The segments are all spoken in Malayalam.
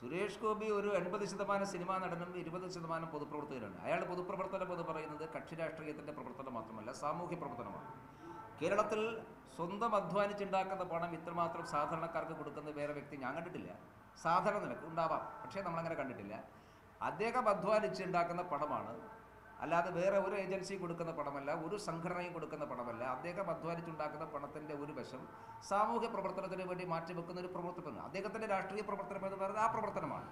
സുരേഷ് ഗോപി ഒരു എൺപത് ശതമാനം സിനിമാ നടനും ഇരുപത് ശതമാനം പൊതുപ്രവർത്തകരാണ്. അയാൾ പൊതുപ്രവർത്തനം എന്ന് പറയുന്നത് കക്ഷി രാഷ്ട്രീയത്തിന്റെ പ്രവർത്തനം മാത്രമല്ല സാമൂഹ്യ പ്രവർത്തനമാണ്. കേരളത്തിൽ സ്വന്തം അധ്വാനിച്ചുണ്ടാക്കുന്ന പണം ഇത്രമാത്രം സാധാരണക്കാർക്ക് കൊടുക്കുന്ന വേറെ വ്യക്തി ഞാൻ കണ്ടിട്ടില്ല. സാധാരണ നിലയ്ക്ക് ഉണ്ടാവാം പക്ഷേ നമ്മളങ്ങനെ കണ്ടിട്ടില്ല. അദ്ദേഹം അധ്വാനിച്ചുണ്ടാക്കുന്ന പണമാണ് അല്ലാതെ വേറെ ഒരു ഏജൻസി കൊടുക്കുന്ന പണമല്ല ഒരു സംഘടനയും കൊടുക്കുന്ന പണമല്ല. അദ്ദേഹം അധ്വാനിച്ചുണ്ടാക്കുന്ന പണത്തിന്റെ ഒരു വശം സാമൂഹ്യ പ്രവർത്തനത്തിന് വേണ്ടി മാറ്റിവെക്കുന്ന ഒരു പ്രവർത്തനമാണ്. അദ്ദേഹത്തിന്റെ രാഷ്ട്രീയ പ്രവർത്തനം എന്ന് പറയുന്നത് ആ പ്രവർത്തനമാണ്.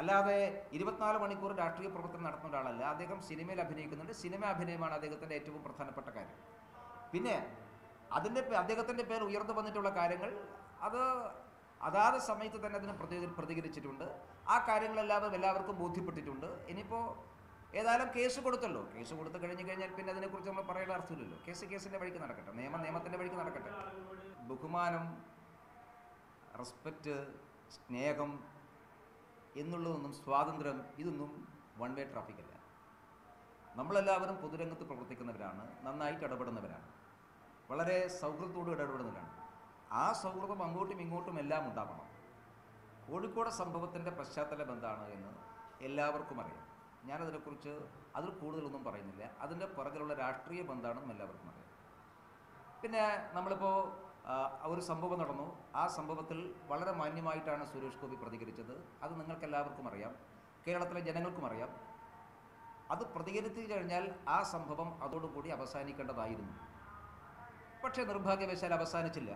അല്ലാതെ ഇരുപത്തിനാല് മണിക്കൂർ രാഷ്ട്രീയ പ്രവർത്തനം നടത്തുന്ന ഒരാളല്ല. അദ്ദേഹം സിനിമയിൽ അഭിനയിക്കുന്നുണ്ട്. സിനിമ അഭിനയമാണ് അദ്ദേഹത്തിന്റെ ഏറ്റവും പ്രധാനപ്പെട്ട കാര്യം. പിന്നെ അതിന്റെ അദ്ദേഹത്തിന്റെ പേര് ഉയർന്നു വന്നിട്ടുള്ള കാര്യങ്ങൾ അത് അതാത് സമയത്ത് തന്നെ അതിന് പ്രതി പ്രതികരിച്ചിട്ടുണ്ട്. ആ കാര്യങ്ങളെല്ലാം എല്ലാവർക്കും ബോധ്യപ്പെട്ടിട്ടുണ്ട്. ഇനിയിപ്പോൾ ഏതായാലും കേസ് കൊടുത്തല്ലോ. കേസ് കൊടുത്തു കഴിഞ്ഞ് കഴിഞ്ഞാൽ പിന്നെ അതിനെക്കുറിച്ച് നമ്മൾ പറയേണ്ട അർത്ഥമില്ലല്ലോ. കേസ് കേസിന്റെ വഴിക്ക് നടക്കട്ടെ. നിയമം നിയമത്തിന്റെ വഴിക്ക് നടക്കട്ടെ. ബഹുമാനം റെസ്പെക്റ്റ് സ്നേഹം എന്നുള്ളതൊന്നും സ്വാതന്ത്ര്യം ഇതൊന്നും വൺ വേ ട്രാഫിക് അല്ല. നമ്മളെല്ലാവരും പൊതുരംഗത്ത് പ്രവർത്തിക്കുന്നവരാണ് നന്നായിട്ട് ഇടപെടുന്നവരാണ് വളരെ സൗഹൃദത്തോട് ഇടപെടുന്നവരാണ്. ആ സൗഹൃദം അങ്ങോട്ടും ഇങ്ങോട്ടും എല്ലാം ഉണ്ടാവണം. കോഴിക്കോട് സംഭവത്തിന്റെ പശ്ചാത്തലം എന്താണ് എന്ന് എല്ലാവർക്കും അറിയാം. ഞാനതിനെക്കുറിച്ച് അതിൽ കൂടുതലൊന്നും പറയുന്നില്ല. അതിന്റെ പുറകിലുള്ള രാഷ്ട്രീയ ബന്ധമാണെന്നും എല്ലാവർക്കും അറിയാം. പിന്നെ നമ്മളിപ്പോൾ ഒരു സംഭവം നടന്നു. ആ സംഭവത്തിൽ വളരെ മാന്യമായിട്ടാണ് സുരേഷ് ഗോപി പ്രതികരിച്ചത്. അത് നിങ്ങൾക്കെല്ലാവർക്കും അറിയാം. കേരളത്തിലെ ജനങ്ങൾക്കും അറിയാം. അത് പ്രതികരിച്ചു കഴിഞ്ഞാൽ ആ സംഭവം അതോടുകൂടി അവസാനിക്കേണ്ടതായിരുന്നു. പക്ഷേ നിർഭാഗ്യവശാൽ അവസാനിച്ചില്ല.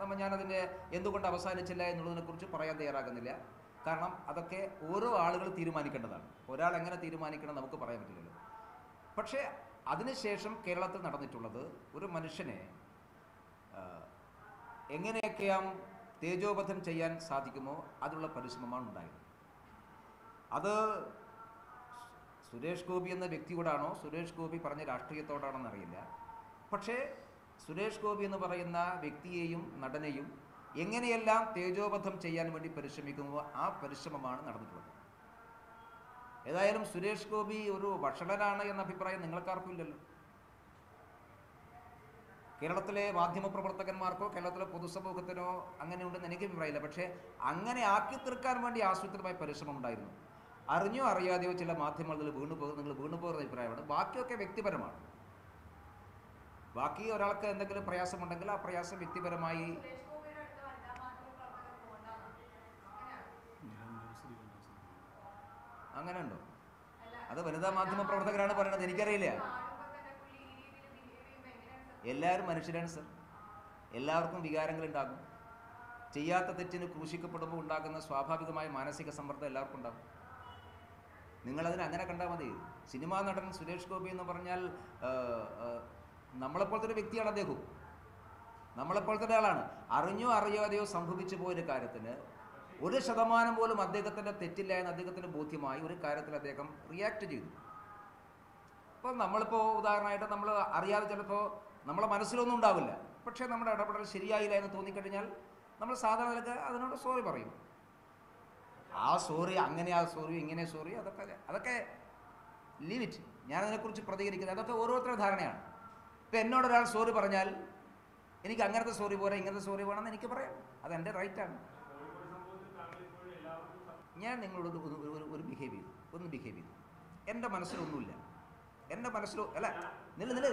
നമ്മൾ ഞാനതിന്റെ എന്തുകൊണ്ട് അവസാനിച്ചില്ല എന്നുള്ളതിനെക്കുറിച്ച് പറയാൻ തയ്യാറാകുന്നില്ല. കാരണം അതൊക്കെ ഓരോ ആളുകൾ തീരുമാനിക്കേണ്ടതാണ്. ഒരാൾ എങ്ങനെ തീരുമാനിക്കണം നമുക്ക് പറയാൻ പറ്റില്ലല്ലോ. പക്ഷേ അതിനുശേഷം കേരളത്തിൽ നടന്നിട്ടുള്ളത് ഒരു മനുഷ്യനെ എങ്ങനെയൊക്കെയാം തേജോബദ്ധം ചെയ്യാൻ സാധിക്കുമോ? അതിനുള്ള പരിശ്രമമാണ് ഉണ്ടായത്. അത് സുരേഷ് ഗോപി എന്ന വ്യക്തിയോടാണോ സുരേഷ് ഗോപി പറഞ്ഞ രാഷ്ട്രീയത്തോടാണോ എന്നറിയില്ല പക്ഷേ സുരേഷ് ഗോപി എന്ന് പറയുന്ന വ്യക്തിയെയും നടനെയും എങ്ങനെയെല്ലാം തേജോബദ്ധം ചെയ്യാൻ വേണ്ടി പരിശ്രമിക്കുന്നുവോ ആ പരിശ്രമമാണ് നടന്നിട്ടുള്ളത്. ഏതായാലും സുരേഷ് ഗോപി ഒരു വഷളനാണ് എന്ന അഭിപ്രായം നിങ്ങൾക്കാർക്കും ഇല്ലല്ലോ കേരളത്തിലെ മാധ്യമപ്രവർത്തകന്മാർക്കോ കേരളത്തിലെ പൊതുസമൂഹത്തിനോ അങ്ങനെ ഉണ്ടെന്ന് എനിക്ക് അഭിപ്രായമില്ല. പക്ഷേ അങ്ങനെ ആക്കി തീർക്കാൻ വേണ്ടി ആസൂത്രിതമായ പരിശ്രമം ഉണ്ടായിരുന്നു അറിഞ്ഞോ അറിയാതെയോ ചില മാധ്യമങ്ങളിൽ വീണു പോകുന്ന നിങ്ങൾ വീണു പോകുന്ന അഭിപ്രായമാണ്. ബാക്കിയൊക്കെ വ്യക്തിപരമാണ്. ബാക്കി ഒരാൾക്ക് എന്തെങ്കിലും പ്രയാസമുണ്ടെങ്കിൽ ആ പ്രയാസം വ്യക്തിപരമായി സുരേഷ് ഗോപിയുടെ അടുത്ത് വനിതാ മാധ്യമ പ്രവർത്തകർ പോകണ്ടാന്ന് അങ്ങനെയാണ് അങ്ങനെ ഉണ്ടോ അത് വനിതാ മാധ്യമ പ്രവർത്തകരാണ് പറയുന്നത് എനിക്കറിയില്ല. എല്ലാവരും മനുഷ്യരാണ് സർ. എല്ലാവർക്കും വികാരങ്ങൾ ഉണ്ടാകും ചെയ്യാത്ത തെറ്റിന് ക്രൂശിക്കപ്പെടുമ്പോൾ ഉണ്ടാകുന്ന സ്വാഭാവികമായ മാനസിക സമ്മർദ്ദം എല്ലാവർക്കും ഉണ്ടാകും. നിങ്ങളതിനെ അങ്ങനെ കണ്ടാൽ മതി. സിനിമാ നടൻ സുരേഷ് ഗോപി എന്ന് പറഞ്ഞാൽ നമ്മളെപ്പോലത്തെ ഒരു വ്യക്തിയാണ് അദ്ദേഹവും നമ്മളെപ്പോലത്തെ ഒരാളാണ്. അറിഞ്ഞോ അറിയാതെയോ സംഭവിച്ചു പോയൊരു കാര്യത്തിന് ഒരു ശതമാനം പോലും അദ്ദേഹത്തിന്റെ തെറ്റില്ല എന്ന് അദ്ദേഹത്തിന് ബോധ്യമായി ഒരു കാര്യത്തിൽ അദ്ദേഹം റിയാക്ട് ചെയ്തു. അപ്പം നമ്മളിപ്പോൾ ഉദാഹരണമായിട്ട് നമ്മൾ അറിയാതെ ചിലപ്പോൾ നമ്മളെ മനസ്സിലൊന്നും ഉണ്ടാവില്ല. പക്ഷേ നമ്മുടെ ഇടപെടൽ ശരിയായില്ല എന്ന് തോന്നിക്കഴിഞ്ഞാൽ നമ്മൾ സാധാരണ അതിനോട് സോറി പറയും. ആ സോറി അങ്ങനെ ആ സോറി ഇങ്ങനെ സോറി അതൊക്കെ അതൊക്കെ ലിമിറ്റ് ഞാനതിനെക്കുറിച്ച് പ്രതികരിക്കുന്നത് അതൊക്കെ ഓരോരുത്തരുടെ ധാരണയാണ്. ഇപ്പം എന്നോടൊരാൾ സോറി പറഞ്ഞാൽ എനിക്ക് അങ്ങനത്തെ സോറി പോരാ ഇങ്ങനത്തെ സോറി വേണമെന്ന് എനിക്ക് പറയാം. അതെന്റെ റൈറ്റാണ് ഞാൻ നിങ്ങളോട് ഒരു- ഒരു- ബിഹേവ് ചെയ്തു. ഒന്ന് ബിഹേവ് ചെയ്തു. എന്റെ മനസ്സിലൊന്നുമില്ല. എന്റെ മനസ്സിലോ അല്ല നില്ല നില്ല.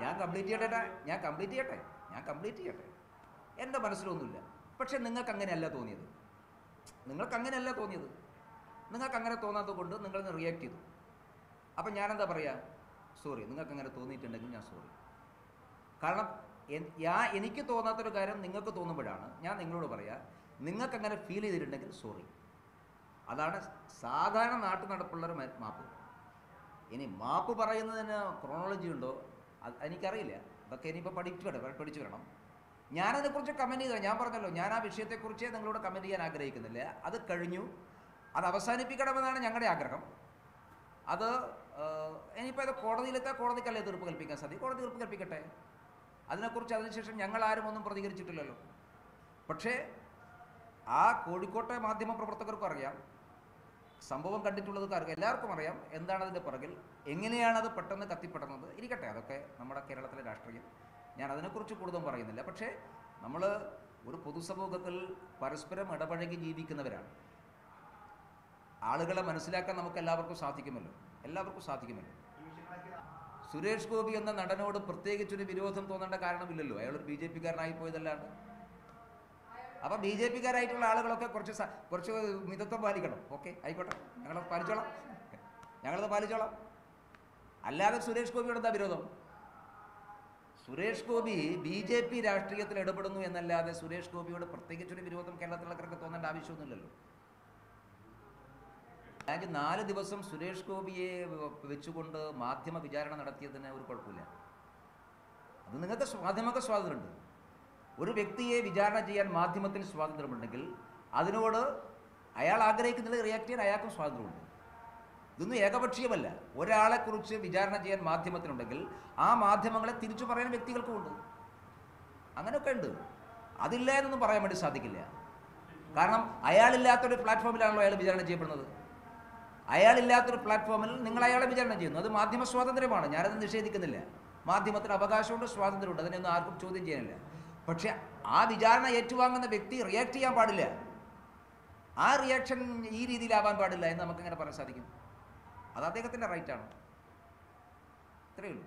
ഞാൻ കംപ്ലീറ്റ് ചെയ്യട്ടെ ഞാൻ കംപ്ലീറ്റ് ചെയ്യട്ടെ ഞാൻ കംപ്ലീറ്റ് ചെയ്യട്ടെ. എന്റെ മനസ്സിലൊന്നുമില്ല. പക്ഷേ നിങ്ങൾക്ക് അങ്ങനെയല്ല തോന്നിയത്. നിങ്ങൾക്ക് അങ്ങനെയല്ല തോന്നിയത്. നിങ്ങൾക്ക് അങ്ങനെ തോന്നാത്തത് കൊണ്ട് നിങ്ങളൊന്ന് റിയാക്ട് ചെയ്തു. അപ്പം ഞാനെന്താ പറയുക സോറി നിങ്ങൾക്ക് അങ്ങനെ തോന്നിയിട്ടുണ്ടെങ്കിൽ ഞാൻ സോറി കാരണം ഞാൻ എനിക്ക് തോന്നാത്തൊരു കാര്യം നിങ്ങൾക്ക് തോന്നുമ്പോഴാണ് ഞാൻ നിങ്ങളോട് പറയാ നിങ്ങൾക്ക് അങ്ങനെ ഫീൽ ചെയ്തിട്ടുണ്ടെങ്കിൽ സോറി അതാണ് സാധാരണ നാട്ടു നടപ്പുള്ളൊരു മാപ്പ്. ഇനി മാപ്പ് പറയുന്നതിന് ക്രോണോളജി ഉണ്ടോ? അത് എനിക്കറിയില്ല. അതൊക്കെ ഇനിയിപ്പോൾ പഠിച്ചു വരണം പഠിച്ചു വരണം. ഞാനതിനെക്കുറിച്ച് കമന്റ് ചെയ്ത ഞാൻ പറഞ്ഞല്ലോ ഞാൻ ആ വിഷയത്തെക്കുറിച്ച് നിങ്ങളോട് കമന്റ് ചെയ്യാൻ ആഗ്രഹിക്കുന്നില്ല. അത് കഴിഞ്ഞു. അത് അവസാനിപ്പിക്കണമെന്നാണ് ഞങ്ങളുടെ ആഗ്രഹം. അത് ഇനിയിപ്പോൾ അത് കോടതിയിലെത്താൽ കോടതിക്കല്ലേ തീർപ്പ് കൽപ്പിക്കാൻ സാധിക്കും കോടതി തീർപ്പ് കൽപ്പിക്കട്ടെ. അതിനെക്കുറിച്ച് അതിനുശേഷം ഞങ്ങൾ ആരും ഒന്നും പ്രതികരിച്ചിട്ടില്ലല്ലോ. പക്ഷേ ആ കോഴിക്കോട്ടെ മാധ്യമ പ്രവർത്തകർക്കും അറിയാം. സംഭവം കണ്ടിട്ടുള്ളത് കാരണം എല്ലാവർക്കും അറിയാം. എന്താണ് അതിന്റെ പുറകിൽ? എങ്ങനെയാണ് അത് പെട്ടെന്ന് കത്തിപ്പെടുന്നത് ഇരിക്കട്ടെ അതൊക്കെ നമ്മുടെ കേരളത്തിലെ രാഷ്ട്രീയം. ഞാൻ അതിനെക്കുറിച്ച് കൂടുതൽ പറയുന്നില്ല. പക്ഷേ നമ്മൾ ഒരു പൊതുസമൂഹത്തിൽ പരസ്പരം ഇടപഴകി ജീവിക്കുന്നവരാണ്. ആളുകളെ മനസ്സിലാക്കാൻ നമുക്ക് എല്ലാവർക്കും സാധിക്കുമല്ലോ. എല്ലാവർക്കും സാധിക്കുമല്ലോ. സുരേഷ് ഗോപി എന്ന നടനോട് പ്രത്യേകിച്ചൊരു വിരോധം തോന്നേണ്ട കാരണമില്ലല്ലോ. അയാൾ ഒരു ബി ജെ പിക്കാരനായി പോയതല്ലാണ്ട്. അപ്പം ബി ജെ പിക്കാരായിട്ടുള്ള ആളുകളൊക്കെ കുറച്ച് കുറച്ച് മിതത്വം പാലിക്കണം. ഓക്കെ ആയിക്കോട്ടെ. ഞങ്ങൾ പാലിച്ചോളാം. ഞങ്ങളത് പാലിച്ചോളാം. അല്ലാതെ സുരേഷ് ഗോപിയോട് എന്താ വിരോധം. Suresh Gopi B J P രാഷ്ട്രീയത്തിൽ ഇടപെടുന്നു എന്നല്ലാതെ സുരേഷ് ഗോപിയോട് പ്രത്യേകിച്ചൊരു വിരോധം കേരളത്തിലുള്ളവർക്ക് തോന്നേണ്ട ആവശ്യമൊന്നുമില്ലല്ലോ. അതായത് നാല് ദിവസം സുരേഷ് ഗോപിയെ വെച്ചുകൊണ്ട് മാധ്യമ വിചാരണ നടത്തിയതിന് ഒരു കുഴപ്പമില്ല. അത് നിങ്ങൾക്ക് മാധ്യമ സ്വാതന്ത്ര്യമുണ്ട്. ഒരു വ്യക്തിയെ വിചാരണ ചെയ്യാൻ മാധ്യമത്തിന് സ്വാതന്ത്ര്യമുണ്ടെങ്കിൽ അതിനോട് അയാൾ ആഗ്രഹിക്കുന്ന റിയാക്ട് ചെയ്യാൻ അയാൾക്കും സ്വാതന്ത്ര്യമുണ്ട്. ഇതൊന്നും ഏകപക്ഷീയമല്ല. ഒരാളെക്കുറിച്ച് വിചാരണ ചെയ്യാൻ മാധ്യമത്തിനുണ്ടെങ്കിൽ ആ മാധ്യമങ്ങളെ തിരിച്ചു പറയാൻ വ്യക്തികൾക്കും ഉണ്ട്. അങ്ങനെയൊക്കെ ഉണ്ട്. അതില്ല എന്നൊന്നും പറയാൻ വേണ്ടി സാധിക്കില്ല. കാരണം അയാളില്ലാത്തൊരു പ്ലാറ്റ്ഫോമിലാണല്ലോ അയാൾ വിചാരണ ചെയ്യപ്പെടുന്നത്. അയാളില്ലാത്തൊരു പ്ലാറ്റ്ഫോമിൽ നിങ്ങൾ അയാളെ വിചാരണ ചെയ്യുന്നു. അത് മാധ്യമ സ്വാതന്ത്ര്യമാണ്. ഞാനത് നിഷേധിക്കുന്നില്ല. മാധ്യമത്തിന് അവകാശമുണ്ട് സ്വാതന്ത്ര്യമുണ്ട്. അതിനൊന്നും ആർക്കും ചോദ്യം ചെയ്യാനില്ല. പക്ഷെ ആ വിചാരണ ഏറ്റുവാങ്ങുന്ന വ്യക്തി റിയാക്ട് ചെയ്യാൻ പാടില്ല. ആ റിയാക്ഷൻ ഈ രീതിയിലാവാൻ പാടില്ല എന്ന് നമുക്ക് എങ്ങനെ പറയാൻ സാധിക്കും? അത് അദ്ദേഹത്തിന്റെ റൈറ്റാണ് ഇത്രയേ ഉള്ളൂ.